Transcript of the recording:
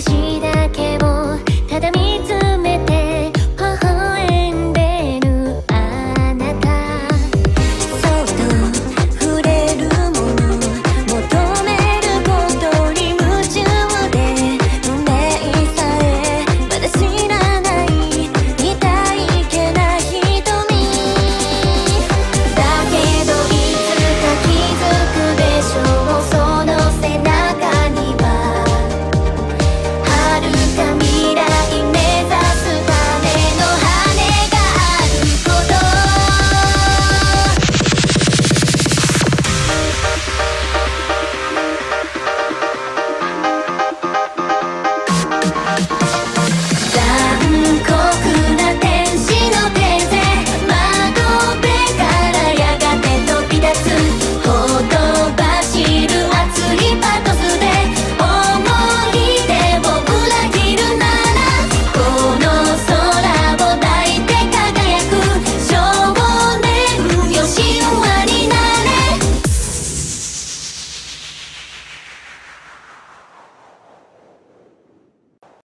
私で